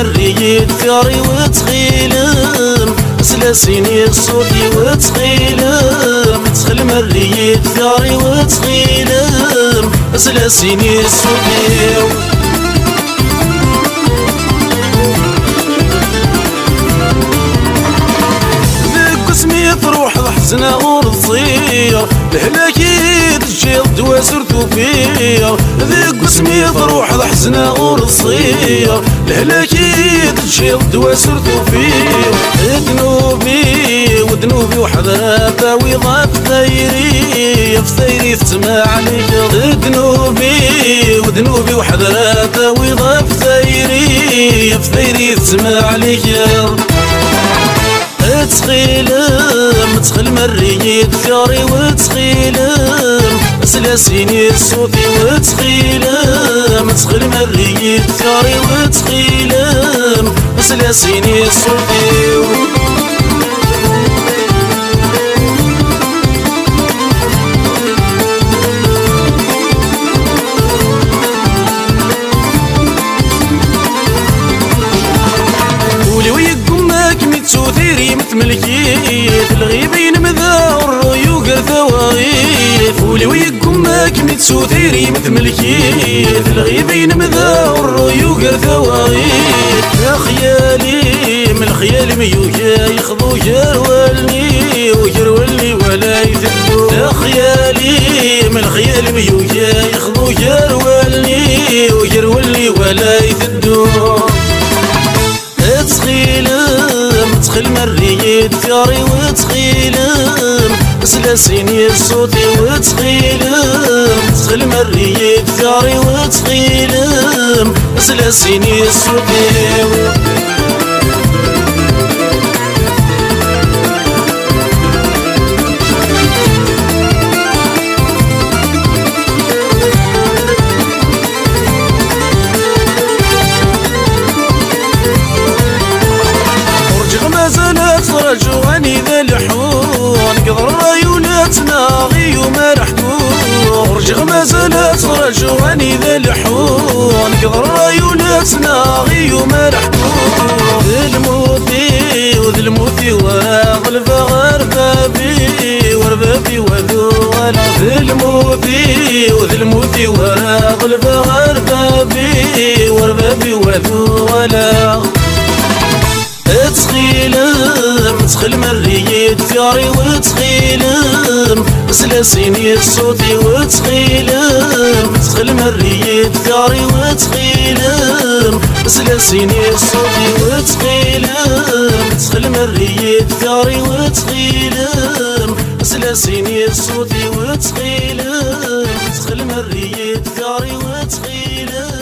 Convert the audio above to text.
مريت ثاري وتخيلم سلاسيني صوتي وتخيلم تخل مريت ثاري وتخيلم سلاسيني صوتي اسمي تروح حزنة ورصير الهلاكي تجيض دوا سرتو فيا ذيك اسمي تروح حزنة ورصير الهلاكي تجيض دوا سرتو فيا ذنوبي وذنوبي وحذابة ويضاف ثيري في ثيري تسمع عليك ذنوبي وذنوبي وحذابة ويضاف ثيري في ثيري تسمع عليك تخيلم تخل مريت ثاري وتخيلم سلاسيني صوتي وتخيلم تخل مريت ثاري وتخيلم سلاسيني صوتي ملكيت الغيبين مذاور ريوق ثواغيث. ولي ويقوم ميت سوثيري. مثل ملكيت الغيبين مذاور ريوق ثواغيث. يا خيالي من الخيال ميوكا يخضو جرولني وجرولني ولا يثبو يا خيالي من الخيال ميوكا يخضو جرولني وجرولني ولا يثبو تخيل مريت ثاري وتخيلم سلاسيني صوتي وتخيلم تخيل مريت ثاري وتخيلم سلاسيني صوتي رايوناتنا غي وما رحتو رجغ ما زالت رجواني ذا الحون. قدر رايوناتنا غي وما رحتو ذا الموتي وذا الموتي وراغ الفغر بابي وربابي وذو غلا ذا الموتي وذا الموتي وراغ الفغر بابي وربابي وذو غلا تخيلم تخل مريت ثياري وتخيلم سلاسيني صوتي وتخيلم تخل مريت ثياري وتخيلم سلاسيني صوتي وتخيلم تخل مريت ثياري وتخيلم سلاسيني صوتي وتخيلم تخل مريت ثياري وتخيلم